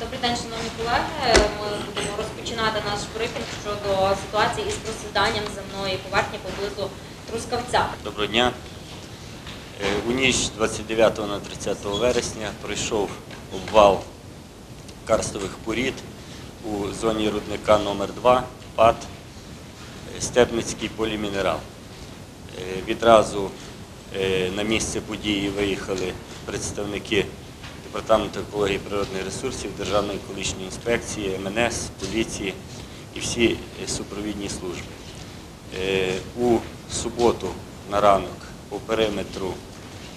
Добрий день, шановні колеги. Ми будемо розпочинати наш брифінг щодо ситуації із просіданням земної поверхні поблизу Трускавця. Доброго дня. Е, У ніч 29 на 30 вересня пройшов обвал карстових порід у зоні рудника номер 2 ПАД е, Степницький полімінерал. Е, Відразу на місце події виїхали представники Департаменту екології природних ресурсів, Державної екологічної інспекції, МНС, поліції і всі е, супровідні служби. Е, У суботу на ранок по периметру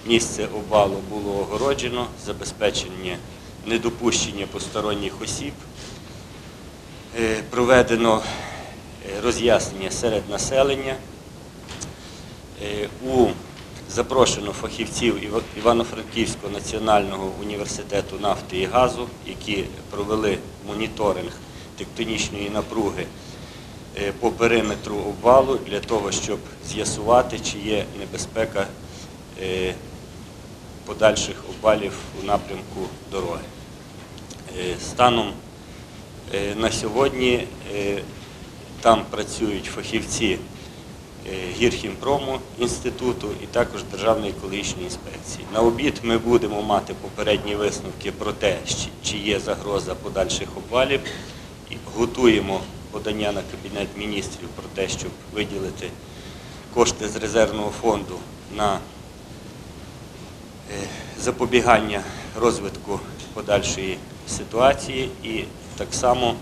місце обвалу було огороджено, забезпечення недопущення посторонніх осіб. Е, Проведено роз'яснення серед населення. У запрошено фахівців Івано-Франківського національного університету нафти і газу, які провели моніторинг тектонічної напруги е, по периметру обвалу для того, щоб з'ясувати, чи є небезпека е, подальших обвалів у напрямку дороги. Е, Станом на сьогодні там працюють фахівці Гірхімпрому інституту і також Державної екологічної інспекції. На обід ми будемо мати попередні висновки про те, чи є загроза подальших обвалів. Готуємо подання на Кабінет міністрів про те, щоб виділити кошти з резервного фонду на е, запобігання розвитку подальшої ситуації і так само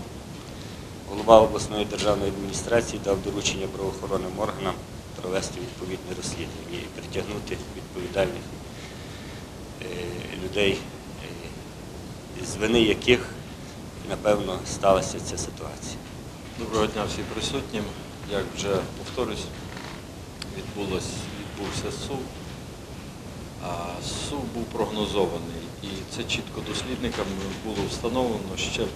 голова обласної державної адміністрації дав доручення правоохоронним органам провести відповідне розслідування і притягнути відповідальних е, людей, е, з вини яких, напевно, сталася ця ситуація. Доброго дня всім присутнім. Як вже повторюсь, відбувся суд. Суд був прогнозований. І це чітко дослідниками було встановлено ще в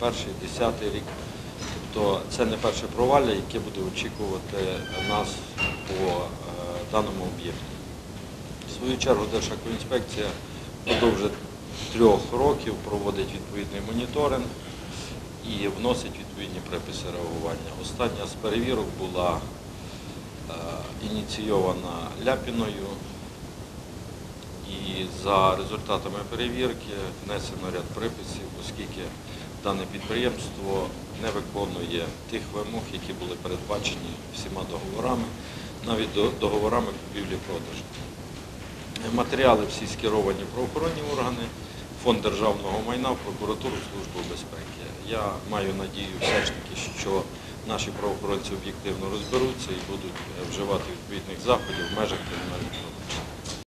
2001-10 рік. Тобто це не перше провалля, яке буде очікувати нас по е, даному об'єкті. В свою чергу Держекоінспекція впродовж трьох років проводить відповідний моніторинг і вносить відповідні приписи реагування. Остання з перевірок була е, ініційована Ляпіною, і за результатами перевірки внесено ряд приписів, оскільки дане підприємство не виконує тих вимог, які були передбачені всіма договорами, навіть договорами купівлі-продажу. Матеріали всі скеровані в правоохоронні органи, фонд державного майна, прокуратуру, службу безпеки. Я маю надію все ж таки, що наші правоохоронці об'єктивно розберуться і будуть вживати відповідних заходів в межах кримінального провадження.